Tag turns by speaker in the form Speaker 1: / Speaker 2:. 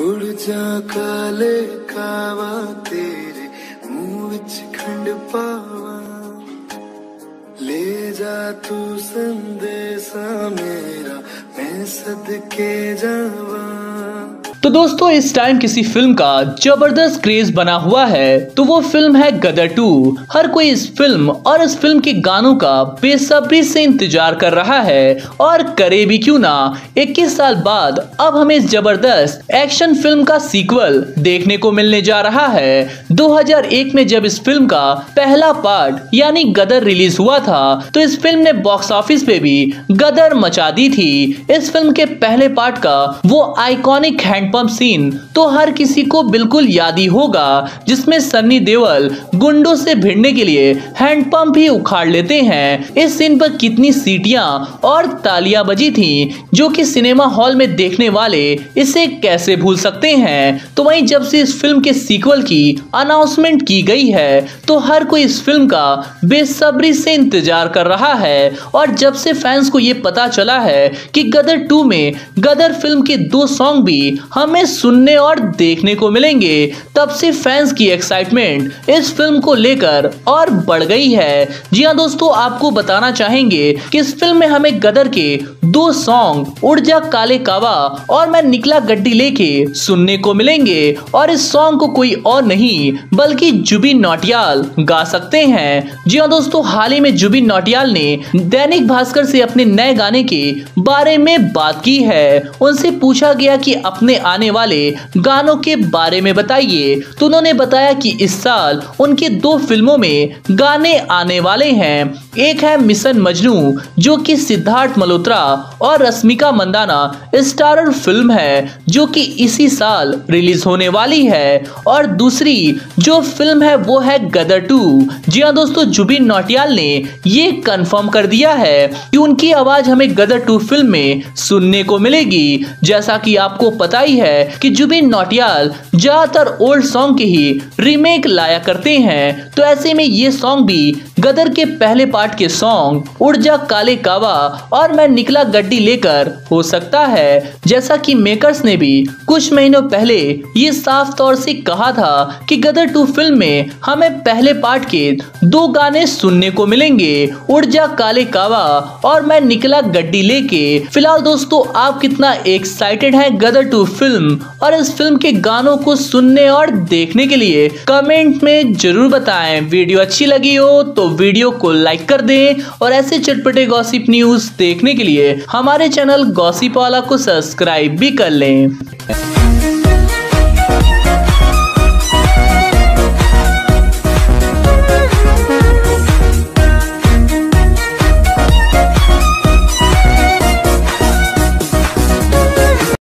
Speaker 1: उड़ जा काले कावा, तेरे मुँह खंड पावा। ले जा तू संदेशा मेरा, मैं सदके जावा।
Speaker 2: तो दोस्तों, इस टाइम किसी फ़िल्म का ज़बरदस्त क्रेज बना हुआ है तो वो फ़िल्म है गदर टू। हर कोई इस फ़िल्म और इस फ़िल्म के गानों का बेसब्री से इंतज़ार कर रहा है। और करे भी क्यों ना 21 साल बाद अब हमें इस ज़बरदस्त एक्शन फ़िल्म का सीक्वल देखने को मिलने जा रहा है। 2001 में जब इस फ़िल्म का पहला पार्ट यानी गदर रिलीज़ हुआ था तो इस फ़िल्म ने बॉक्स ऑफ़िस पे भी गदर मचा दी थी। इस फ़िल्म के पहले पार्ट का वो आइकॉनिक हैंडपंप सीन तो हर किसी को बिल्कुल याद ही होगा, जिसमें सन्नी देवल गुंडों से भिड़ने के लिए हैंडपंप ही उखाड़ लेते हैं। इस सीन पर कितनी सीटियाँ और तालियाँ बजी थी, जो कि सिनेमा हॉल में देखने वाले इसे कैसे भूल सकते हैं? तो वहीं जब से इस फ़िल्म के सीक्वल की अनाउंसमेंट की गई है तो हर कोई इस फ़िल्म का बेसब्री से इंतज़ार कर रहा है। और जब से फैंस को ये पता चला है कि गदर टू में गदर फ़िल्म के दो सॉन्ग भी हमें सुनने और देखने को मिलेंगे, तब से फैंस की एक्साइटमेंट इस फ़िल्म को लेकर और बढ़ गई है। जी हाँ दोस्तों, आपको बताना चाहेंगे कि इस फ़िल्म में हमें गदर के दो सॉन्ग उड़ जा काले कावा और मैं निकला गड्डी लेके सुनने को मिलेंगे। और इस सॉन्ग को कोई और नहीं, बल्कि जुबिन नौटियाल गा सकते हैं। जी हाँ दोस्तों, हाल ही में जुबिन नौटियाल ने दैनिक भास्कर से अपने नए गाने के बारे में बात की है। उनसे पूछा गया कि अपने आने वाले गानों के बारे में बताइए। तो उन्होंने बताया कि इस साल उनके दो फ़िल्मों में गाने आने वाले हैं। एक है मिशन मजनू, जो कि सिद्धार्थ मल्होत्रा और रश्मिका मंदाना स्टारर फ़िल्म है, जो कि इसी साल रिलीज़ होने वाली है। और दूसरी जो फ़िल्म है, वो है गदर टू। जी हाँ दोस्तों, जुबिन नौटियाल ने ये कंफर्म कर दिया है कि उनकी आवाज़ हमें गदर टू फ़िल्म में सुनने को मिलेगी। जैसा कि आपको पता ही है कि जुबिन नौटियाल ज़्यादातर ओल्ड सॉन्ग के ही रीमेक लाया करते हैं। तो ऐसे में ये सॉन्ग भी गदर के पहले पार्ट के सॉन्ग, उड़ जा काले कावा और मैं निकला गड्डी लेकर हो सकता है। जैसा कि मेकर्स ने भी कुछ महीनों पहले ये साफ़ तौर से कहा था कि गदर टू फ़िल्म में हमें पहले पार्ट के दो गाने सुनने को मिलेंगे, उड़ जा काले कावा और मैं निकला गड्डी लेके। फ़िलहाल दोस्तों, आप कितना एक्साइटेड हैं गदर टू फ़िल्म और इस फ़िल्म के गानों को सुनने और देखने के लिए कमेंट में ज़रूर बताएँ। वीडियो अच्छी लगी हो तो वीडियो को लाइक कर दें और ऐसे चटपटे गॉसिप न्यूज़ देखने के लिए हमारे चैनल गॉसिप वाला को सब्सक्राइब भी कर लें।